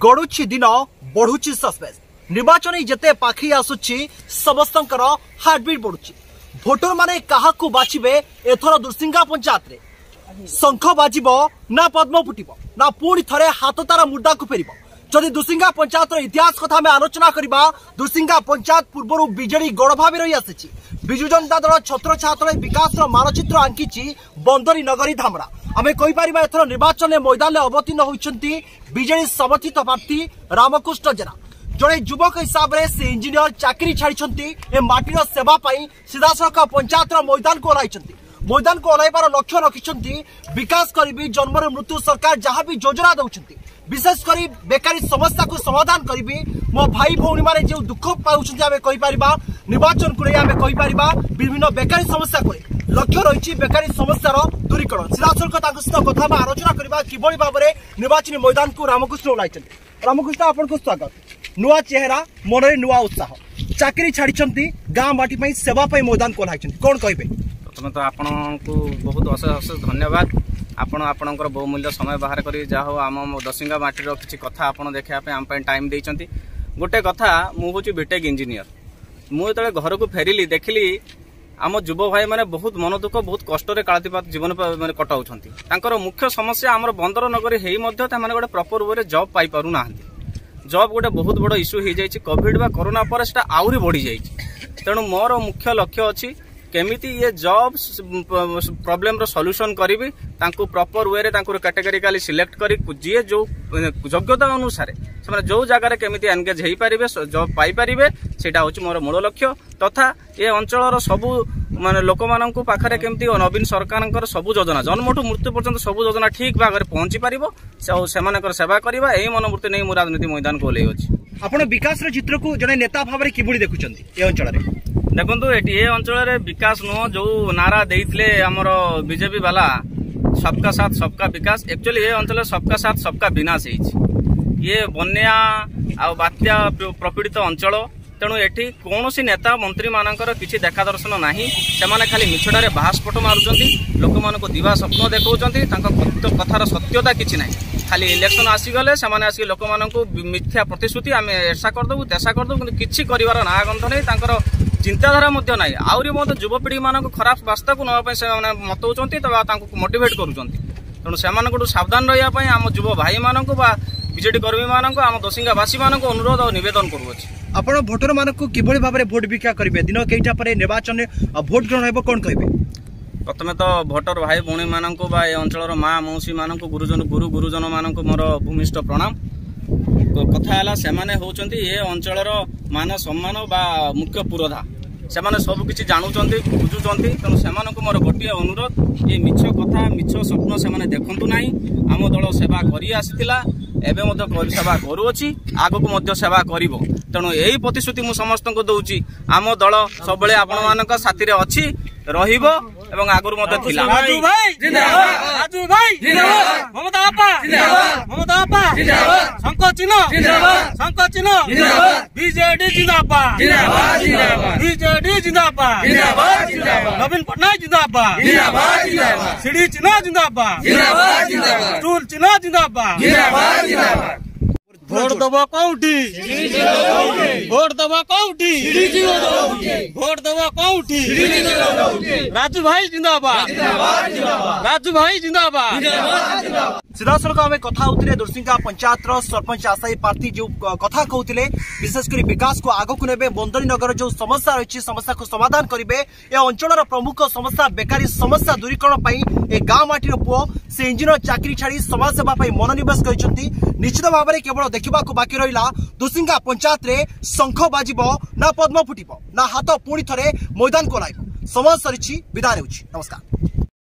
ଗଡ଼ୁଛି ଦିନ ବଢ଼ୁଛି ସସ୍ପେନ୍ସ ନିର୍ବାଚନ ଯେତେ ପାଖେଇ ଆସୁଛି ସମସ୍ତଙ୍କର ହାର୍ଟବିଟ୍ ବଢ଼ୁଛି ଭୋଟରମାନେ କାହାକୁ ବାଛିବେ ଏଥର ଦୁର୍ସିଙ୍ଗା ପଞ୍ଚାୟତରେ ଶଙ୍ଖ ବାଜିବ ନା ପଦ୍ମ ଫୁଟିବ ନା ପୁଣି ଥରେ ହାତ ତାର ମୁର୍ଦ୍ଦାକୁ ଫେରିବ যদি দুসিঙ্গা পঞ্চায়েত ইতিহাস কথা আমি আলোচনা করা দুসিঙ্গা পঞ্চায়েত পূর্বর বিজে গড়ভাবে রয়ে আসিছি বিজু জনতা দল ছত্রছাত্র বিকাশর মানচিত্র আঙ্কিছি বন্দরী নগরী ধামরা আমি কইপার এথর নির্বাচনে ময়দানে অবতীর্ণ হয়েছেন বিজে সমর্থিত প্রার্থী রামকৃষ্ণ জেলা জনে যুবক হিসাবে সে ইঞ্জিনিয়র চাকরি ছাড়ি এ মাটির সেবা পাই সিধাসখ পঞ্চায়েত ময়দানকে ওলাইছেন ময়দানকু অনাইবার লক্ষ্য রাখি বিকাশ করবি জন্মর মৃত্যু সরকার যা বি যোজনা দৌঁচ বিশেষ করে বেকারি সমস্যাকে সমাধান করবি মো ভাই ভৌণী মানে যে দুঃখ পাচ্ছেন আমি কইপার নির্বাচন নিয়ে আমি কইপার বিভিন্ন বেকারি সমস্যা করে লক্ষ্য রয়েছে বেকারি সমস্যার দূরীকরণ সিধাসলখ তাঙ্ক সহ কথা বা আলোচনা করা কিভাবে ভাবে নির্বাচনী ময়দানকু রামকৃষ্ণ ওলাইছেন রামকৃষ্ণ আপনার স্বাগত নূয়া চেহারা মনে নূয়া উৎসাহ চাকরি ছাড়ি গাঁ মাটি সেবা ময়দান কোলাইছেন কোণ কে ପ୍ରଥମତଃ ଆପଣଙ୍କୁ ବହୁତ ଅଶେଷ ଅଶେଷ ଧନ୍ୟବାଦ ଆପଣ ଆପଣଙ୍କର ବହୁମୂଲ୍ୟ ସମୟ ବାହାର କରି ଯାହା ହେଉ ଆମ ଦଶିଙ୍ଗା ମାଟିର କିଛି କଥା ଆପଣ ଦେଖାଇବା ପାଇଁ ଆମ ପାଇଁ ଟାଇମ୍ ଦେଇଛନ୍ତି ଗୋଟେ କଥା ମୁଁ ହେଉଛି ବିଟେକ୍ ଇଞ୍ଜିନିୟର ମୁଁ ଯେତେବେଳେ ଘରକୁ ଫେରିଲି ଦେଖିଲି ଆମ ଯୁବ ଭାଇମାନେ ବହୁତ ମନ ଦୁଃଖ ବହୁତ କଷ୍ଟରେ କାଳାତିପାତ ଜୀବନ ମାନେ କଟାଉଛନ୍ତି ତାଙ୍କର ମୁଖ୍ୟ ସମସ୍ୟା ଆମର ବନ୍ଦର ନଗରୀ ହେଇ ମଧ୍ୟ ସେମାନେ ଗୋଟେ ପ୍ରପର ୱେରେ ଜବ୍ ପାଇପାରୁନାହାନ୍ତି ଜବ୍ ଗୋଟେ ବହୁତ ବଡ଼ ଇସ୍ୟୁ ହେଇଯାଇଛି କୋଭିଡ୍ ବା କରୋନା ପରେ ସେଟା ଆହୁରି ବଢ଼ିଯାଇଛି ତେଣୁ ମୋର ମୁଖ୍ୟ ଲକ୍ଷ୍ୟ ଅଛି কেমিতি ইয়ে জব প্রোবলেমর সলুসন করবি তাঁকু প্রপর ওয়েরে তাঁকর ক্যাটেগোরিকালি সিলেক্ট করি যিয়ে যে যোগ্যতা অনুসারে সে যে জায়গায় কেমিতি এনগেজ হয়ে পারে জব পাইপারে সেটা হচ্ছে মোর মূল লক্ষ্য তথা এ অঞ্চলর সবু মানে ଲୋକମାନଙ୍କ ପାଖରେ କେମିତି ନବୀନ ସରକାରଙ୍କର ସବୁ ଯୋଜନା ଜନ୍ମଠୁ ମୃତ୍ୟୁ ପର୍ଯ୍ୟନ୍ତ ସବୁ ଯୋଜନା ଠିକ୍ ଭାବରେ ପହଞ୍ଚି ପାରିବ ଆଉ ସେମାନଙ୍କର ସେବା କରିବା ଏହି ମନୋବୃତ୍ତି ନେଇ ମୁଁ ରାଜନୀତି ମଇଦାନକୁ ଓହ୍ଲାଇଅଛି ଆପଣ ବିକାଶର ଚିତ୍ରକୁ ଜଣେ ନେତା ଭାବରେ କିଭଳି ଦେଖୁଛନ୍ତି ଏ ଅଞ୍ଚଳରେ ଦେଖନ୍ତୁ ଏଠି ଏ ଅଞ୍ଚଳରେ ବିକାଶ ନୁହଁ ଯେଉଁ ନାରା ଦେଇଥିଲେ ଆମର ବିଜେପି ବାଲା ସବକା ସାଥ ସବକା ବିକାଶ ଆକ୍ଚୁଆଲି ଏ ଅଞ୍ଚଳରେ ସବକା ସାଥ ସବକା ବିନାଶ ହେଇଛି ଇଏ ବନ୍ୟା ଆଉ ବାତ୍ୟା ପ୍ରପୀଡ଼ିତ ଅଞ୍ଚଳ ତେଣୁ ଏଠି କୌଣସି ନେତା ମନ୍ତ୍ରୀମାନଙ୍କର କିଛି ଦେଖାଦର୍ଶନ ନାହିଁ ସେମାନେ ଖାଲି ମିଛଟାରେ ବାହାସ୍ଫୋଟ ମାରୁଛନ୍ତି ଲୋକମାନଙ୍କୁ ଦିବା ସ୍ୱପ୍ନ ଦେଖାଉଛନ୍ତି ତାଙ୍କ କଥାର ସତ୍ୟତା କିଛି ନାହିଁ खालि इलेक्सन आसिगलेसक लोक मिथ्या प्रतिश्रुतिदेऊ देशा गरिदेऊु कि नाँगन्ध नै तर चिन्ताधारा नै आउरी म युवपिढी म खराको नै मते मोटेट गर्छ तु सावधान र आम जुव भाइ मिजेडी कर्मी मोसिङावासी म अनुरोध आउँदन गरु अब भोटर मभर भोट भिक्षा गरेर दिन केही निर्वाचन भोट ग्रहण रहेछ किन कहि ପ୍ରଥମେ ତ ଭୋଟର ଭାଇ ଭଉଣୀମାନଙ୍କୁ ବା ଏ ଅଞ୍ଚଳର ମା ମାଉସୀମାନଙ୍କୁ ଗୁରୁଜନ ଗୁରୁ ଗୁରୁଜନମାନଙ୍କୁ ମୋର ଭୂମିଷ୍ଠ ପ୍ରଣାମ କଥା ହେଲା ସେମାନେ ହେଉଛନ୍ତି ଏ ଅଞ୍ଚଳର ମାନ ସମ୍ମାନ ବା ମୁଖ୍ୟ ପୁରୋଧା ସେମାନେ ସବୁକିଛି ଜାଣୁଛନ୍ତି ବୁଝୁଛନ୍ତି ତେଣୁ ସେମାନଙ୍କୁ ମୋର ଗୋଟିଏ ଅନୁରୋଧ ଏ ମିଛ କଥା ମିଛ ସ୍ୱପ୍ନ ସେମାନେ ଦେଖନ୍ତୁ ନାହିଁ ଆମ ଦଳ ସେବା କରିଆସିଥିଲା ଏବେ ମଧ୍ୟ ସେବା କରୁଅଛି ଆଗକୁ ମଧ୍ୟ ସେବା କରିବ ତେଣୁ ଏହି ପ୍ରତିଶ୍ରୁତି ମୁଁ ସମସ୍ତଙ୍କୁ ଦେଉଛି ଆମ ଦଳ ସବୁବେଳେ ଆପଣମାନଙ୍କ ସାଥିରେ ଅଛି ରହିବ এবং আগর মধ্যে ছিলাম মমতা বাপা মমতা বাপা শঙ্কর চিহ্ন শঙ্কর চিহ্ন বিজেডি জিন্দাবাদ বিজেডি জিন্দাবাদ নবীন পটনায়ক জিন্দাবাদ সিডি চিহ্ন জিন্দাবাদ টুল চিহ্ন জিন্দাবাদ ভোট দেব কৌটি ভোট দেব কৌটি ভোট দেব কৌটি রাজু ভাই জিন্দাবাদ রাজু ভাই জিন্দাবাদ ସିଧାସଳଖ ଆମେ କଥା ହେଉଥିଲେ ଦୁର୍ସିଙ୍ଗା ପଞ୍ଚାୟତର ସରପଞ୍ଚ ଆଶାୟୀ ପ୍ରାର୍ଥୀ ଯେଉଁ କଥା କହୁଥିଲେ ବିଶେଷ କରି ବିକାଶକୁ ଆଗକୁ ନେବେ ବନ୍ଦରୀନଗର ଯେଉଁ ସମସ୍ୟା ରହିଛି ସମସ୍ୟାକୁ ସମାଧାନ କରିବେ ଏ ଅଞ୍ଚଳର ପ୍ରମୁଖ ସମସ୍ୟା ବେକାରୀ ସମସ୍ୟା ଦୂରୀକରଣ ପାଇଁ ଏ ଗାଁ ମାଟିର ପୁଅ ସେ ଇଞ୍ଜିନିୟର ଚାକିରି ଛାଡ଼ି ସମାଜସେବା ପାଇଁ ମନୋନିବେଶ କରିଛନ୍ତି ନିଶ୍ଚିତ ଭାବରେ କେବଳ ଦେଖିବାକୁ ବାକି ରହିଲା ଦୁର୍ସିଙ୍ଗା ପଞ୍ଚାୟତରେ ଶଙ୍ଖ ବାଜିବ ନା ପଦ୍ମ ଫୁଟିବ ନା ହାତ ପୁଣି ଥରେ ମଇଦାନକୁ ଓହ୍ଲାଇବ ସମୟ ସରିଛି ବିଦା ନେଉଛି ନମସ୍କାର